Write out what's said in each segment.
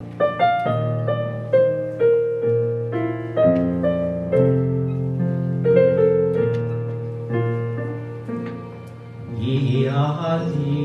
阿弥阿弥。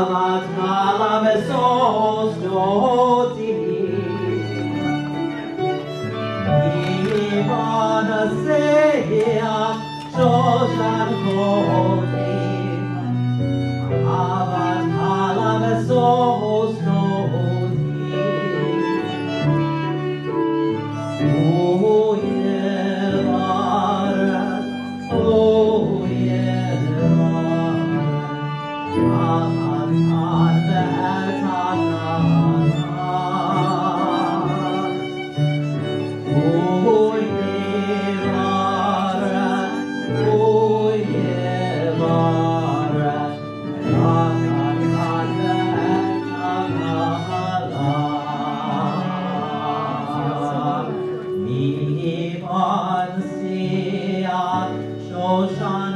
Ahavat Kalam Esos Dotim Ivanasea Shoshan Chokim Shoshan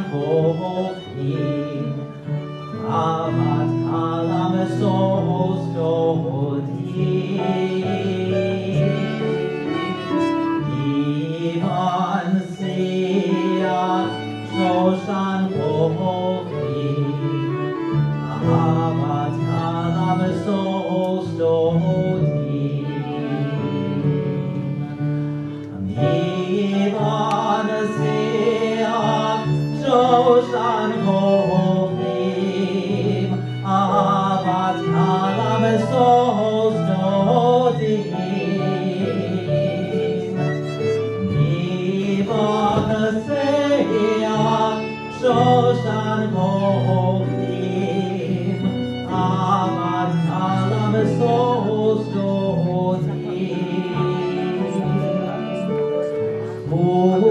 dodim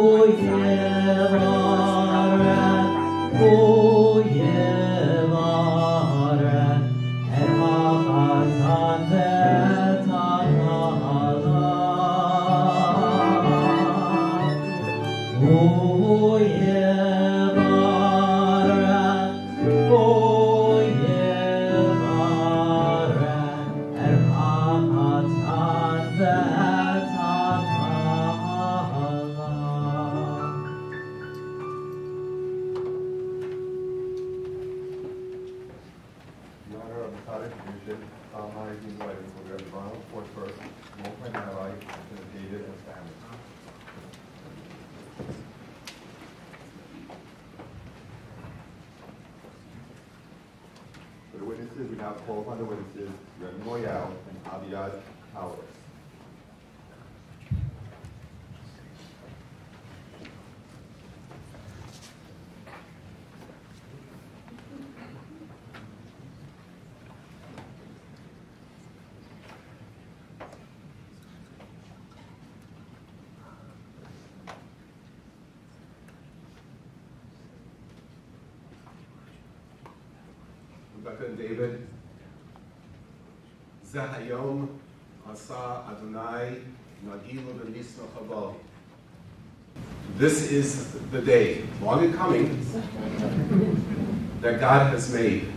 the and Aviad Howard. Rebecca and David. זה היום עשה אדוני נגילו ונשמח בו. This is the day, long in coming, that God has made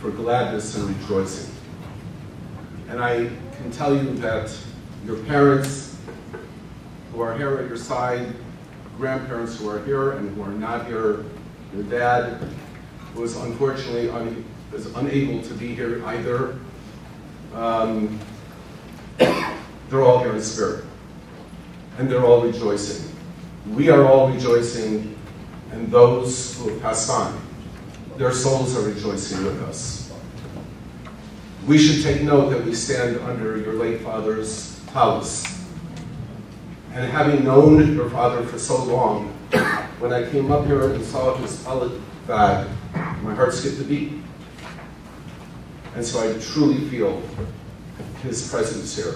for gladness and rejoicing. And I can tell you that your parents who are here at your side, grandparents who are here and who are not here, your dad, who is unfortunately un- is unable to be here either. um, they're all here in spirit, and they're all rejoicing. We are all rejoicing, and those who have passed on, their souls are rejoicing with us. We should take note that we stand under your late father's house. And having known your father for so long, when I came up here and saw his pellet bag, my heart skipped a beat. And so I truly feel his presence here.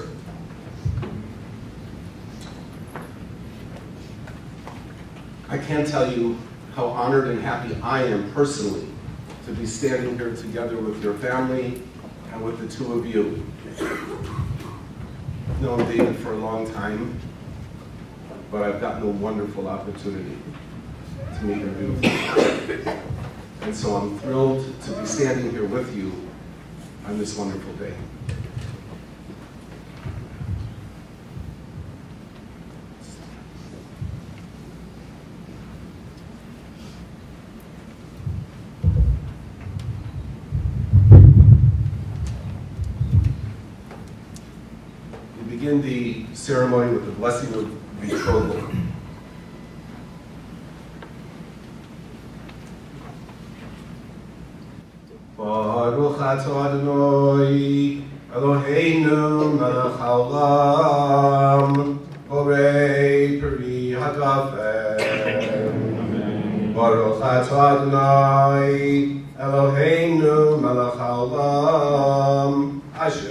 I can't tell you how honored and happy I am personally to be standing here together with your family and with the two of you. I've known David for a long time, but I've gotten a wonderful opportunity to meet your beautiful. And so I'm thrilled to be standing here with you on this wonderful day.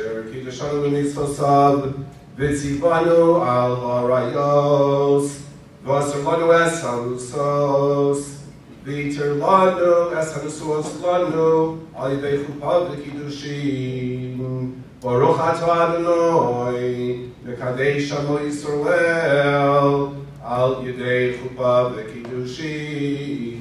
אשר קידשנו במצוותיו, וציוונו על אריוס, ועשר לנו אס הרוסוס, ויתר לנו אס הנשואות לנו, על ידי חופיו וקידושים. ברוך אתה אדוני, מקדש עמו ישראל, על ידי חופיו וקידושים.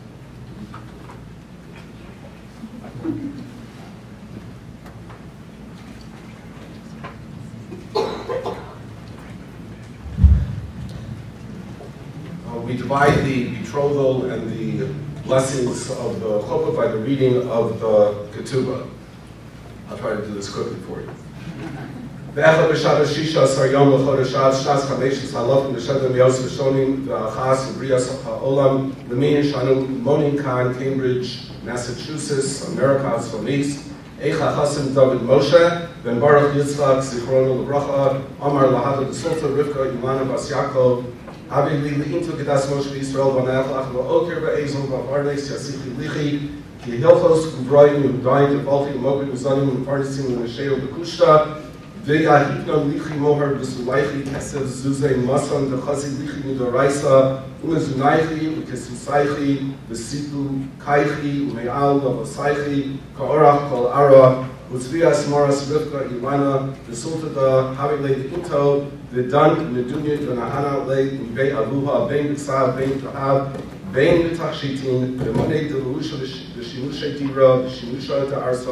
Uh, We divide the betrothal and the blessings of the chuppah by the reading of the ketubah. I'll try to do this quickly for you. ואחד בשעת השישה עשר יום לחודש עד שנת חמש הלוך בשדם יוסף שונים ואחס ובריאס העולם למין שאנו מונים כאן, קיימברידג', מסצ'וסס, אמריקה הצפונית, איך החסם דוד משה, בן ברוך יצחק, זיכרונו לברכה, אמר להדה דסולטה רבקה אילנה בס יעקב, אבי לי לאינטו גדס משה בישראל ונאך לך לאוקר באזון ואברנס יסיכי ליכי, כי הילכוס גברוין ובדיים תפולכי ומוגד וזונים ומפרנסים ונשאו בקושטה, ויהיפנו ליכי מוהר בסולייכי כסף זוזי מסון דחזי ליכי מדורייסה ומזונייכי וכסוסייכי וסיפו קייכי ומעל ובסייכי כאורח כל ערה וצבי אסמורס רבקה אילנה וסולטה דה הבי לי אינטו ודן מדוניית ונהנה לי מבי אבוה בין בקסה בין תאב בין בתכשיטין ומוני דלוש ושימושי דירה ושימושי את הארסה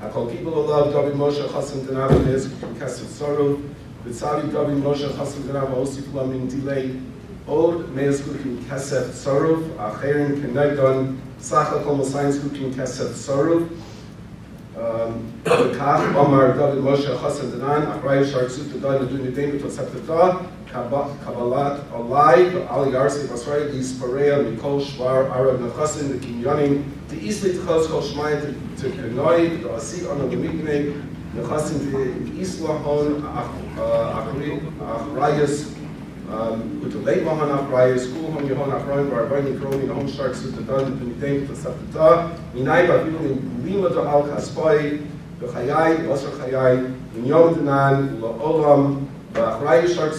הכל קיבל עליו דוד משה חסם דנב ונז כסף סורו וצבי דוד משה חסם דנב ואוסיף לו מן דילי עוד מאה זקוקים כסף סורוב, האחרים כנגדון סך הכל מסיים זקוקים כסף סורוב. וכך אמר דוד משה חסן דנן, אחראי שרצות דוד נדון ידינו תוספתו, קבלת עלי ועל ירסי בשרי להספרע מכל שבר ערב נחסן וקניונים, תאיס לתחוס כל שמיים תקנוי, ועשי אנו למקנה, נחסן תאיס להון אחרייס um, With the late Mahan Afraya, school home Yehon Afraya, where I went growing in the home start to the done, to the day to Sapata, Minai Bafilu in Lima to Al Kaspai, Bechayai, Wasser Chayai, in Yom Dinan, La Olam, Bachraya Shark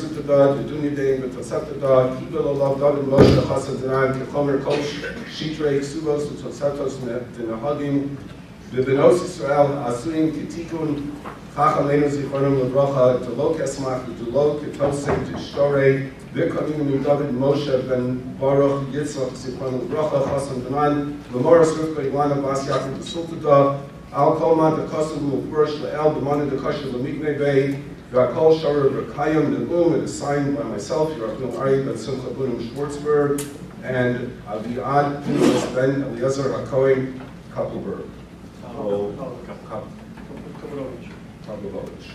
Sutada, the Dunya Day, the Tosaptada, Kibel Olav David Moshe, the Chassan Dinan, Kechomer Kol Shitrei, Ksubos, the Tosatos, the Nahagim, בבנות ישראל עשויים כתיקון כך עלינו זיכרונם לברכה, דלא כסמך ודלא כתוסם תשתורי, וקוראים מדוד משה בן ברוך יצחק זיכרונם לברכה, חסן בנן, למורס רבקה אילנה בס יעקב בסולטדה, על כל מה דקוסם מופרש לאל במונה דקושר למקנה בי, והכל שוrer וקיים נאום and assigned by myself, Yerachnu Ari Ben Simcha Bunim Schwartzberg, and Aviad Pinchas Ben Eliezer HaKohen Kappelberg. Ko Ka Kowrowicz. Kowrowicz.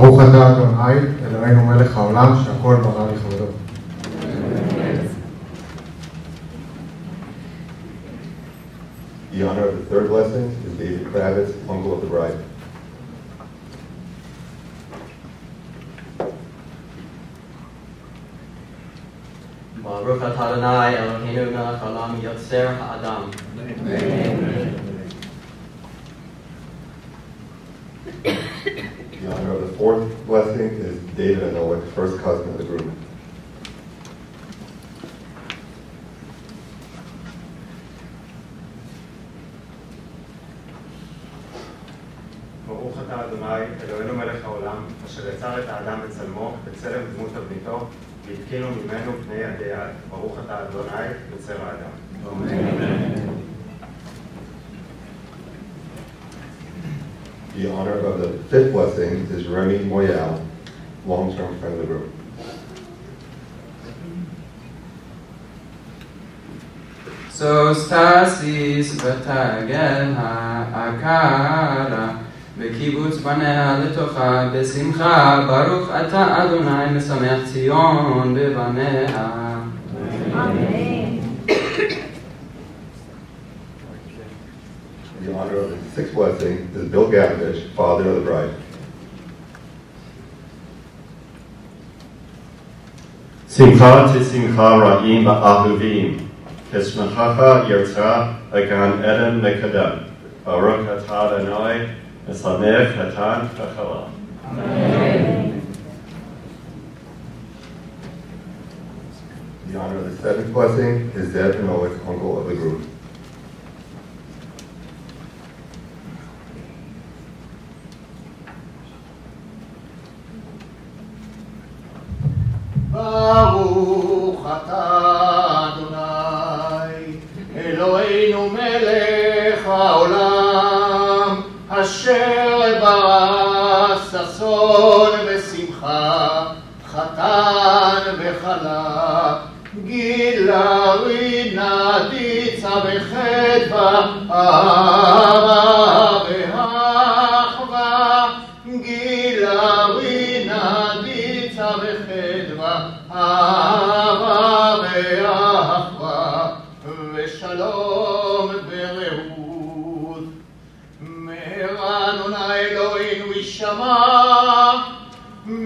ברוך אתה אדוני, אלוהינו מלך העולם, שהכל ברא לכבודו. The honor of the third blessing is David Kravitz, uncle of the bride. Baruch atah Adonai Eloheinu melech haolam yotzer ha'adam. The blessing is David Anolik, first cousin of the groom. ברוך אתה אדוני, אלוהינו מלך העולם, אשר יצר את האדם בצלמו, בצלם דמות תבניתו, והתקינו ממנו פני ידי יד. ברוך אתה אדוני, יוצר האדם. The honor of the fifth blessing is Remy Moyal, long-term friend of the group. סוסטסיס ותגל העקרה וקיבוץ בניה לתוכה בשמחה ברוך אתה אדוני משמח ציון בבניה The honor of the sixth blessing is Bill Gavinish, father of the bride. Simcha Agan Eden Baruch Atah Adonai, Hatan The honor of the seventh blessing is that and always uncle of the group. אתה אדוני, אלוהינו מלך העולם, אשר ברא ששון ושמחה, חתן וכלה, גילה רינה דיצה וחדווה,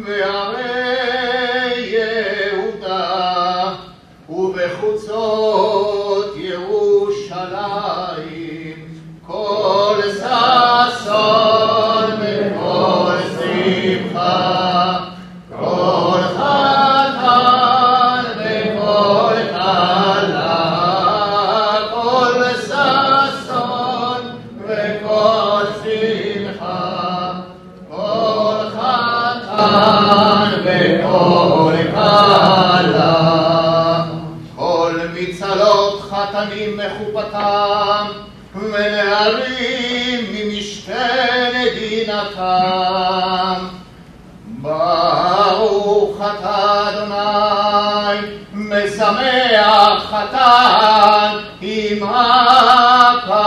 וערי יהודה ובחוצות חופתם ולהרים ממשתה נדינתם. ברוך אתה אדוני, משמח חתן עם הפלה.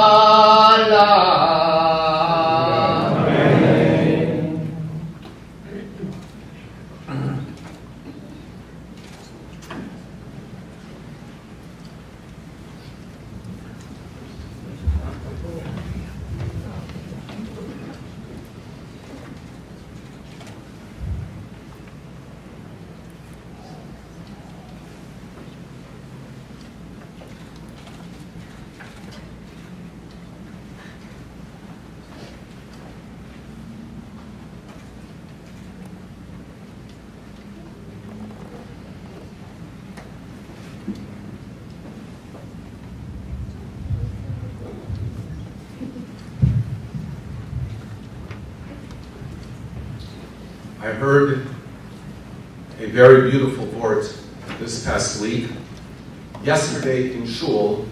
Yesterday in Shul,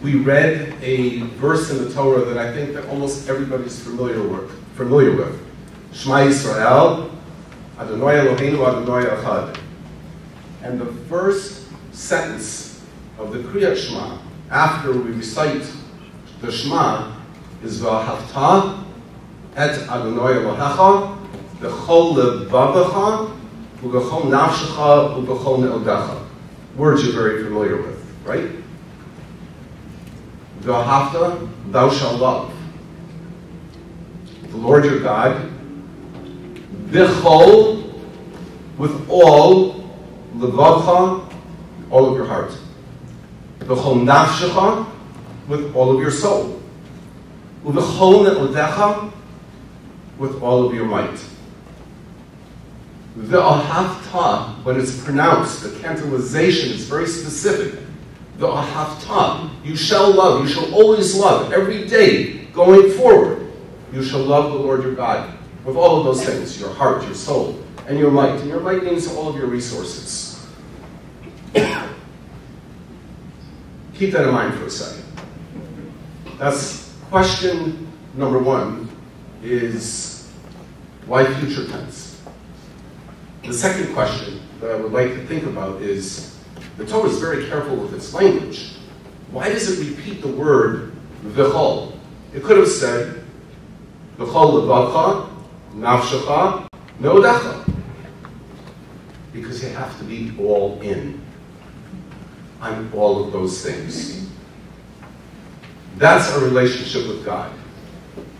we read a verse in the Torah that I think that almost everybody's familiar with. Familiar with. Shema Yisrael, Adonai Eloheinu Adonai Echad. And the first sentence of the Kriyat Shema, after we recite the Shema, is V'ahavta et Adonai Elohecha B'chol levavecha u'b'chol nafshecha u'b'chol ne'odecha. Words you're very familiar with, right? V'ahavta, thou shalt love. The Lord your God, b'chol, with all, levavcha, all of your heart. B'chol nafshecha, with all of your soul. U'b'chol ne'odecha, with all of your might. The ahavta, when it's pronounced, the cantillation is very specific. The ahavta, you shall love, you shall always love, every day going forward. You shall love the Lord your God with all of those things your heart, your soul, and your might. And your might means all of your resources. Keep that in mind for a second. That's question number one is why future tense? The second question that I would like to think about is the Torah is very careful with its language. Why does it repeat the word v'chol? It could have said v'chol levavcha, nafshecha, meodecha. Because you have to be all in on all of those things. That's our relationship with God.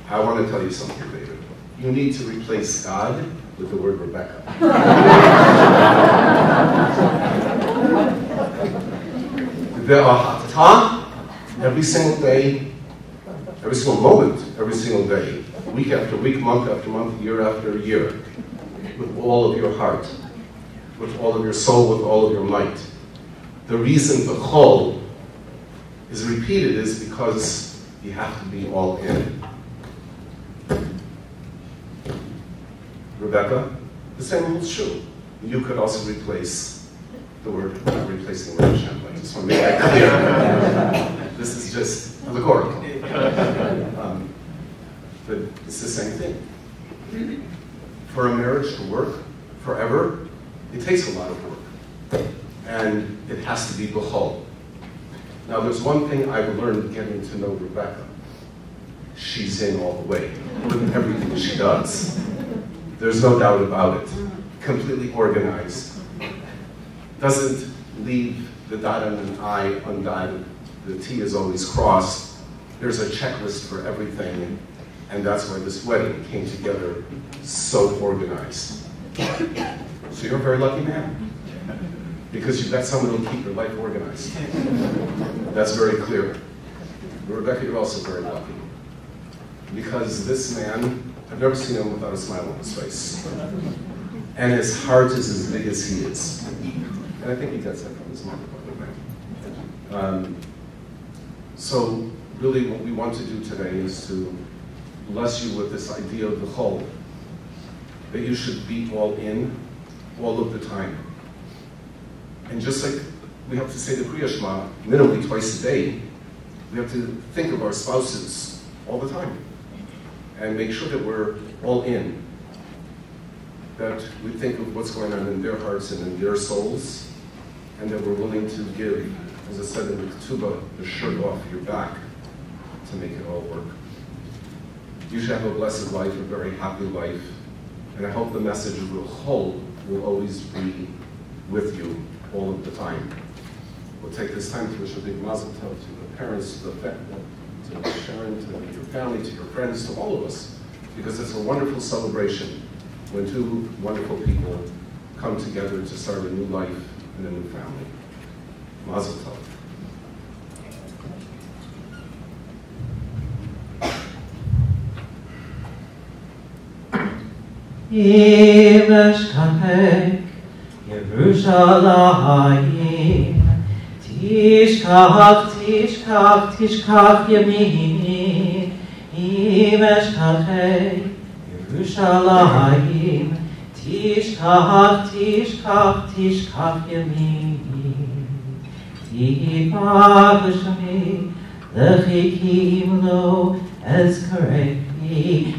I want to tell you something, David. You need to replace God with the word Rebecca. there are uh, hata every single day, every single moment, every single day, week after week, month after month, year after year, with all of your heart, with all of your soul, with all of your might. The reason the chol is repeated is because you have to be all in. Rebecca, the same holds true. You could also replace the word, not replacing the word. I just want to make that clear. this is just allegorical. Um, but it's the same thing. For a marriage to work forever, it takes a lot of work. And it has to be b'chol. Now, there's one thing I've learned getting to know Rebecca. She's in all the way with everything she does. There's no doubt about it. Completely organized. Doesn't leave the dot and an I undotted. The T is always crossed. There's a checklist for everything, and that's why this wedding came together so organized. So you're a very lucky man, because you've got someone who'll keep your life organized. That's very clear. Rebecca, you're also very lucky, because this man, I've never seen him without a smile on his face. And his heart is as big as he is. And I think he gets that from his mother, by the way. Um, so really what we want to do today is to bless you with this idea of the whole, that you should be all in all of the time. And just like we have to say the Kriya Shema minimally twice a day, we have to think of our spouses all the time and make sure that we're all in. That we think of what's going on in their hearts and in their souls, and that we're willing to give, as I said in the ketubah, the shirt off your back to make it all work. You should have a blessed life, a very happy life, and I hope the message the whole will always be with you all of the time. We'll take this time to wish a big mazel tov to the parents, to the to Sharon, to your family, to your friends, to all of us, because it's a wonderful celebration when two wonderful people come together to start a new life and a new family. Mazel tov. אם אשכחך ירושלים, תשכח, תשכח, תשכח ימיני, אם אשכחך ירושלים, תשכח, תשכח, תשכח ימיני, תיפח לשמי, לכי לו אזכרך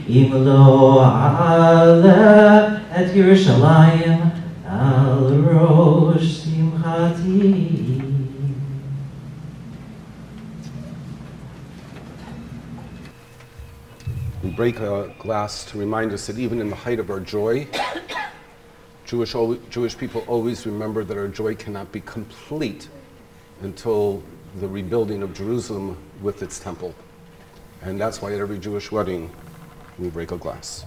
אם לא עלה את ירושלים על ראש שמחתי. Break a glass to remind us that even in the height of our joy, Jewish, Jewish people always remember that our joy cannot be complete until the rebuilding of Jerusalem with its temple. And that's why at every Jewish wedding, we break a glass.